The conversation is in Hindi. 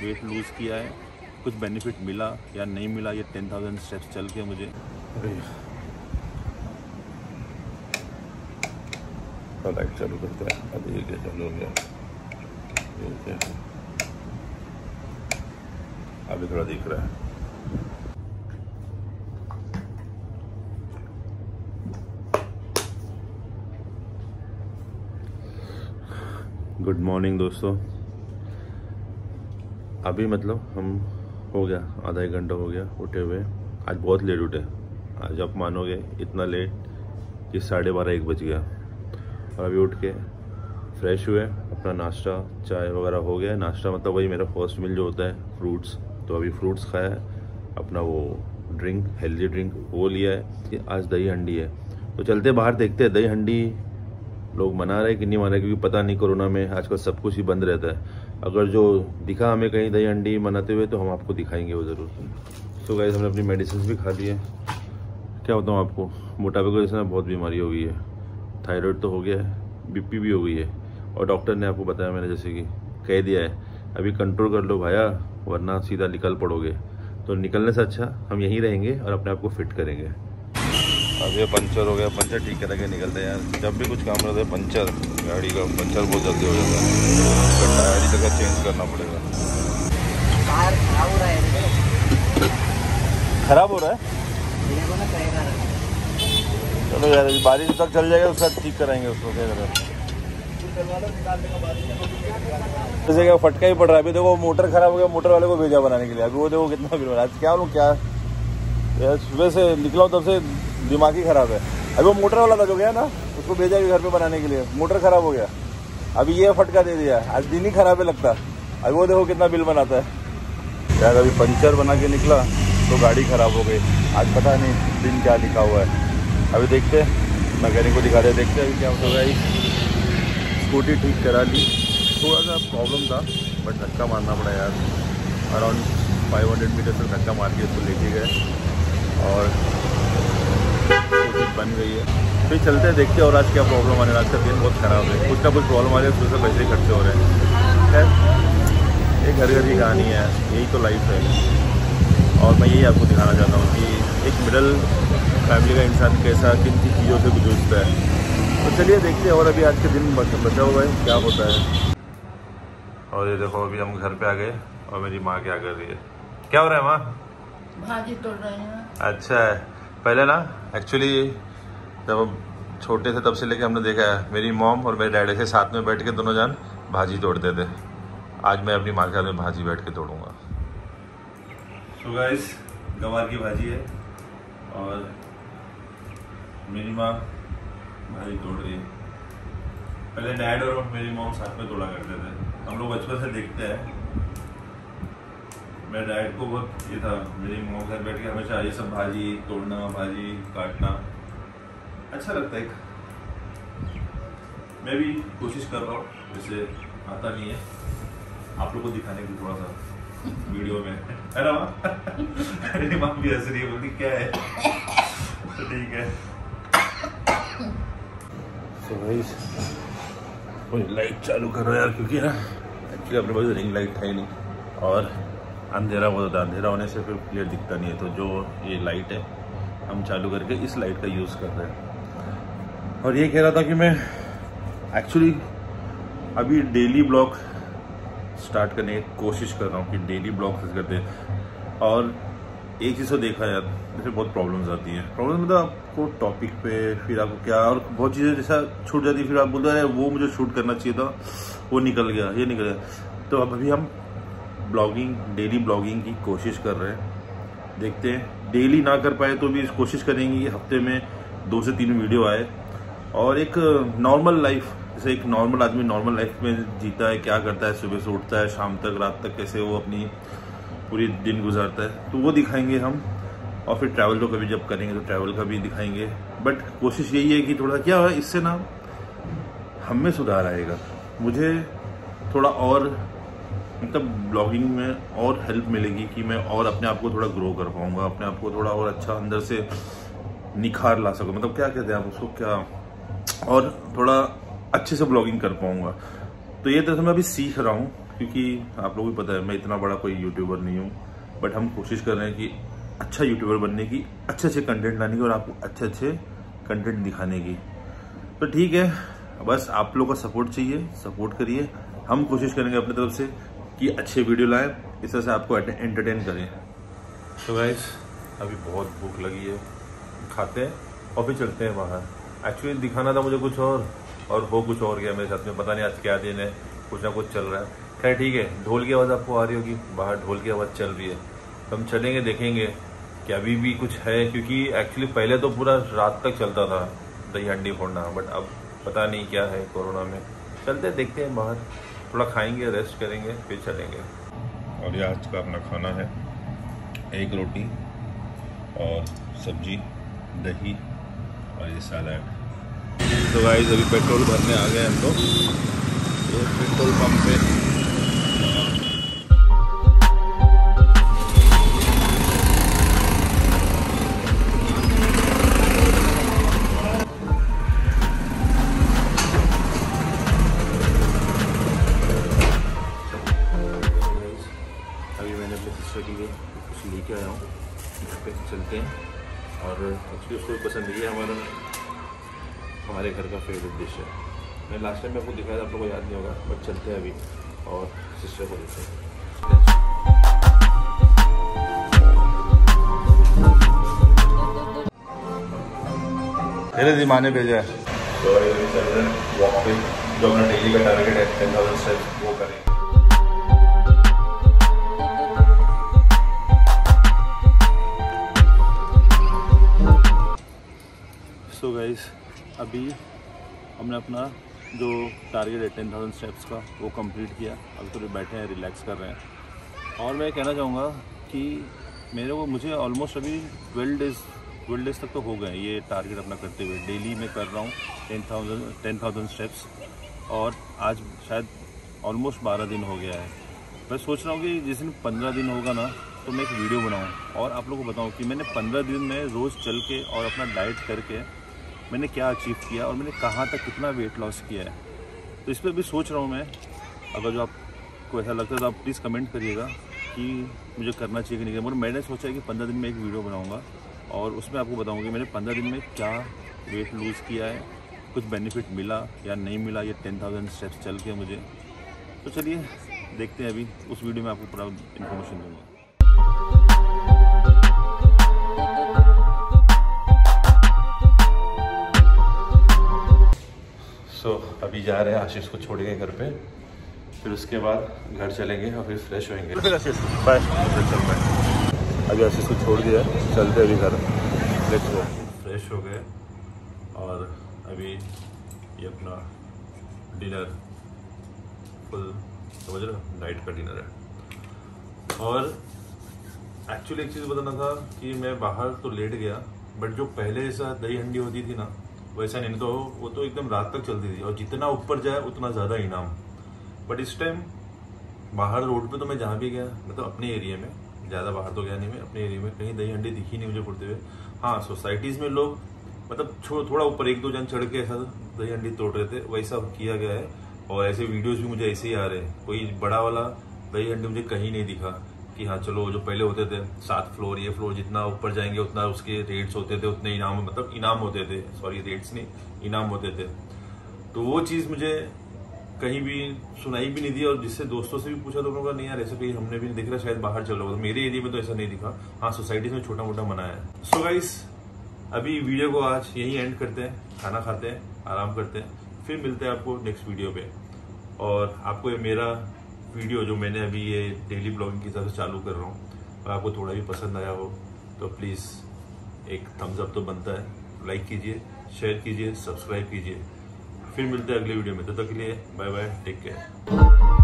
वेट लूज़ किया है। कुछ बेनिफिट मिला या नहीं मिला, ये टेन थाउज़ेंड स्टेप्स चल के मुझे। लाइट चालू करते हैं। ये चालू हो गया? अभी थोड़ा दिख रहा है। गुड मॉर्निंग दोस्तों। अभी मतलब हम हो गया, आधा एक घंटा हो गया उठे हुए। आज बहुत लेट उठे। आज आप मानोगे इतना लेट कि साढ़े बारह एक बज गया। और अभी उठ के फ्रेश हुए, अपना नाश्ता, चाय वगैरह हो गया। नाश्ता मतलब वही मेरा फ़र्स्ट मील जो होता है फ्रूट्स तो अभी फ्रूट्स खाया अपना वो ड्रिंक हेल्दी ड्रिंक वो लिया है कि आज दही हंडी है। तो चलते बाहर देखते हैं, दही हंडी लोग मना रहे कि नहीं मना रहे क्योंकि पता नहीं कोरोना में आजकल सब कुछ ही बंद रहता है। अगर जो दिखा हमें कहीं दही अंडी मनाते हुए तो हम आपको दिखाएँगे वो ज़रूर। सो गाइस हमने अपनी मेडिसिन भी खा ली है क्या बताऊँ आपको? मोटापे को जैसे बहुत बीमारी हो गई है। थायराइड तो हो गया है बीपी भी हो गई है। और डॉक्टर ने आपको बताया, मैंने जैसे कि कह दिया है, अभी कंट्रोल कर लो भाया, वरना सीधा निकल पड़ोगे। तो निकलने से अच्छा हम यहीं रहेंगे और अपने आप को फिट करेंगे। अब ये पंचर हो गया। पंचर ठीक करा के निकलते हैं यार। जब भी कुछ काम रहता है पंचर। गाड़ी का पंचर बहुत जल्दी हो जाता है। तो टायर ही जगह चेंज करना पड़ेगा। खराब हो रहा है हो रहा है? चलो यार बारिश तक चल जाएगा उसका ठीक कराएँगे उसको क्या करें? जैसे क्या फटका ही पड़ रहा है। अभी देखो मोटर खराब हो गया मोटर वाले को भेजा बनाने के लिए। अभी वो देखो कितना बिल आज क्या बोलूँ क्या यार सुबह से निकला तब से दिमाग ही खराब है। अभी वो मोटर वाला था जो गया ना, उसको भेजा भी घर पे बनाने के लिए। मोटर खराब हो गया। अभी ये फटका दे दिया। आज दिन ही खराब है लगता। अभी वो देखो कितना बिल बनाता है। यार, अभी पंचर बना के निकला तो गाड़ी खराब हो गई। आज पता नहीं दिन क्या लिखा हुआ है। अभी देखते मैकेनिक को दिखाते देखते अभी क्या होगा स्कूटी ठीक करा ली। थोड़ा सा प्रॉब्लम था बट धक्का मारना पड़ा यार। अराउंड 500 मीटर तक धक्का मार के उसको लेके गए। और बन गई है। फिर चलते हैं, देखते हैं और आज क्या प्रॉब्लम आने आज का दिन बहुत ख़राब है। कुछ ना कुछ प्रॉब्लम आ रही है, उसमें से पैसे खर्चे हो रहे हैं। खैर ये घर घर की कहानी है, यही तो लाइफ है। और मैं यही आपको दिखाना चाहता हूँ कि एक मिडल फैमिली का इंसान कैसा किन किन चीज़ों से गुजरता है। तो चलिए देखते हैं, और अभी आज के दिन बचा हुआ है, क्या होता है। और ये देखो, अभी हम घर पे आ गए और मेरी माँ क्या कर रही है। क्या हो रहा है, माँ? भाजी तोड़ रहे हैं। अच्छा है। पहले ना एक्चुअली जब हम छोटे थे तब से लेके हमने देखा है मेरी मॉम और मेरे डैडी से साथ में बैठ के दोनों जान भाजी तोड़ते थे। आज मैं अपनी माँ के हाथ में भाजी बैठ के तोड़ूँगा। सो गाइस गवार की भाजी है और मेरी माँ भाजी तोड़ रही है। पहले डैड और मेरी मॉम साथ में तोड़ा करते थे। हम लोग बचपन से देखते हैं। मेरे डाइट को बहुत ये था, मेरी मॉम घर बैठ के हमेशा ये सब भाजी तोड़ना, भाजी काटना। अच्छा लगता है। मैं भी कोशिश कर रहा हूँ, वैसे आता नहीं है। आप लोग को दिखाने की थोड़ा सा वीडियो में। है ना, माँ? अरे माँ, भी हंस रही है बोलती क्या है? तो ठीक है। तो भाई लाइट चालू करो यार क्योंकि ना एक्चुअली अपने पास रिंग लाइट है ही नहीं। और अंधेरा बहुत होता है अंधेरा होने से फिर क्लियर दिखता नहीं है। तो जो ये लाइट है, हम चालू करके इस लाइट का यूज़ कर रहे हैं। और ये कह रहा था कि मैं एक्चुअली अभी डेली ब्लॉग स्टार्ट करने की कोशिश कर रहा हूँ कि डेली ब्लॉग करते हैं। और एक चीज़ तो देखा यार जैसे बहुत प्रॉब्लम्स आती हैं। प्रॉब्लम मतलब आपको टॉपिक पे, फिर आपको क्या, और बहुत चीज़ें जैसा छूट जाती है, फिर आप बोलते हैं वो मुझे शूट करना चाहिए था, वो निकल गया, ये निकल गया। तो अब अभी हम ब्लॉगिंग डेली ब्लॉगिंग की कोशिश कर रहे हैं। देखते हैं। डेली ना कर पाए तो भी कोशिश करेंगे कि हफ़्ते में दो से तीन वीडियो आए। और एक नॉर्मल लाइफ जैसे एक नॉर्मल आदमी नॉर्मल लाइफ में जीता है, क्या करता है, सुबह से उठता है, शाम तक, रात तक, कैसे वो अपनी पूरी दिन गुजारता है तो वो दिखाएँगे हम। और फिर ट्रैवल तो कभी जब करेंगे तो ट्रैवल का भी दिखाएँगे। बट कोशिश यही है कि थोड़ा, क्या है इससे ना हम सुधार आएगा। मुझे थोड़ा और मतलब ब्लॉगिंग में और हेल्प मिलेगी कि मैं और अपने आप को थोड़ा ग्रो कर पाऊँगा, अपने आप को थोड़ा और अच्छा अंदर से निखार ला सकूँ। मतलब क्या कहते हैं आप उसको, क्या? और थोड़ा अच्छे से ब्लॉगिंग कर पाऊँगा। तो ये तो मैं अभी सीख रहा हूँ, क्योंकि आप लोगों को पता है, मैं इतना बड़ा कोई यूट्यूबर नहीं हूँ बट हम कोशिश कर रहे हैं कि अच्छा यूट्यूबर बनने की, अच्छे अच्छे कंटेंट लाने की और आपको अच्छे अच्छे कंटेंट दिखाने की। तो ठीक है, बस आप लोग का सपोर्ट चाहिए सपोर्ट करिए। हम कोशिश करेंगे अपनी तरफ़ से कि अच्छे वीडियो लाएँ, इस तरह से आपको एंटरटेन करें। तो गाइस अभी बहुत भूख लगी है। खाते हैं और भी चलते हैं बाहर। एक्चुअली दिखाना था मुझे कुछ और और हो कुछ और गया मेरे साथ में। पता नहीं आज क्या दिन है, कुछ ना कुछ चल रहा है। खैर, ठीक है, ढोल की आवाज़ आपको आ रही होगी। बाहर ढोल की आवाज़ चल रही है। तो हम चलेंगे, देखेंगे कि अभी भी कुछ है, क्योंकि एक्चुअली पहले तो पूरा रात तक चलता था, दही हंडी फोड़ना। बट अब पता नहीं क्या है कोरोना में। चलते देखते हैं बाहर। थोड़ा खाएँगे रेस्ट करेंगे, फिर चलेंगे। और ये आज का अपना खाना है, एक रोटी और सब्ज़ी, दही और ये सलाद। तो गाइस अभी पेट्रोल भरने आ गए हम लोग। तो पेट्रोल पंप पे अभी मैंने अपने सिस्टर के लिए कुछ लेके आया हूँ। घर पे चलते हैं। और एक्चुअली उसको भी पसंद नहीं है हमारा हमारे घर का फेवरेट डिश है। मैं लास्ट टाइम में आपको दिखाया था आप लोगों को याद नहीं होगा बट चलते हैं अभी और सिस्टर को देते हैं। मेरे दी माँ ने भेजा है। तो अभी चल रहे हैं। वॉक पे जो अपना डेली का टारगेट है टेन थाउज़ेंड स्टेप्स वो करेंगे सो गाइस अभी हमने अपना जो टारगेट है टेन थाउज़ेंड स्टेप्स का, वो कंप्लीट किया। अभी थोड़े तो बैठे हैं रिलैक्स कर रहे हैं। और मैं कहना चाहूँगा कि मेरे को, मुझे ऑलमोस्ट अभी ट्वेल्व डेज़ ट्वेल्व डेज़ तक तो हो गए ये टारगेट अपना करते हुए। डेली मैं कर रहा हूँ ten thousand ten thousand steps और आज शायद ऑलमोस्ट बारह दिन हो गया है। मैं सोच रहा हूँ कि जिस दिन पंद्रह दिन होगा ना तो मैं एक वीडियो बनाऊँ। और आप लोगों को बताऊँ कि मैंने पंद्रह दिन में रोज़ चल के और अपना डाइट करके मैंने क्या अचीव किया और मैंने कहाँ तक कितना वेट लॉस किया है? तो इस पर भी सोच रहा हूँ मैं। अगर जो आपको ऐसा लगता है तो आप प्लीज़ कमेंट करिएगा कि मुझे करना चाहिए कि नहीं मगर मैंने सोचा है कि पंद्रह दिन में एक वीडियो बनाऊँगा और उसमें आपको बताऊँगा कि मैंने पंद्रह दिन में क्या वेट लूज़ किया है, कुछ बेनिफिट मिला या नहीं मिला, ये टेन थाउज़ेंड स्टेप्स चल के मुझे। तो चलिए देखते हैं अभी। उस वीडियो में आपको पूरा इन्फॉर्मेशन दूँगा। सो so, अभी जा रहे हैं आशीष को छोड़ छोड़ेंगे घर पे। फिर उसके बाद घर चलेंगे और फिर फ्रेश होएँगे। बाय चल बाय अभी आशीष को छोड़ दिया चलते अभी घर। लेट्स गो फ्रेश हो गए और अभी ये अपना डिनर फुल समझ रहे नाइट का डिनर है। और एक्चुअली एक चीज़ बताना था कि मैं बाहर तो लेट गया बट जो पहले जैसा दही हंडी होती थी ना वैसा नहीं तो वो तो एकदम रात तक चलती थी। और जितना ऊपर जाए, उतना ज़्यादा इनाम। बट इस टाइम बाहर रोड पे तो मैं जहाँ भी गया मतलब अपने एरिया में, ज़्यादा बाहर तो गया नहीं मैं, अपने एरिया में कहीं दही हंडी दिखी नहीं मुझे पड़ते हुए हाँ सोसाइटीज़ में लोग मतलब छो, थोड़ा ऊपर एक दो जन चढ़ के ऐसा दही हंडी तोड़ रहे थे, वैसा किया गया है। और ऐसे वीडियोज़ भी मुझे ऐसे ही आ रहे हैं। कोई बड़ा वाला दही हंडी मुझे कहीं नहीं दिखा। कि हाँ चलो, जो पहले होते थे, सात फ्लोर, ये फ्लोर जितना ऊपर जाएँगे, उतना उसके रेट्स होते थे, उतने इनाम मतलब इनाम होते थे सॉरी रेट्स नहीं, इनाम होते थे। तो वो चीज़ मुझे कहीं भी सुनाई भी नहीं दी और जिससे दोस्तों से भी पूछा तो उन्होंने कहा, नहीं यार, ऐसे कहीं हमने भी नहीं दिख रहा शायद बाहर चलो तो मेरे एरिया में तो ऐसा नहीं दिखा। हाँ सोसाइटीज में छोटा मोटा मनाया है। सो गाइस अभी वीडियो को आज यही एंड करते हैं, खाना खाते हैं, आराम करते हैं, फिर मिलते हैं आपको नेक्स्ट वीडियो पे। और आपको ये मेरा वीडियो जो मैंने अभी ये डेली ब्लॉगिंग की तरह से चालू कर रहा हूँ, और आपको थोड़ा भी पसंद आया हो तो प्लीज़ एक थम्स अप तो बनता है। लाइक कीजिए शेयर कीजिए सब्सक्राइब कीजिए। फिर मिलते हैं अगले वीडियो में। तब तो तक के लिए बाय बाय टेक केयर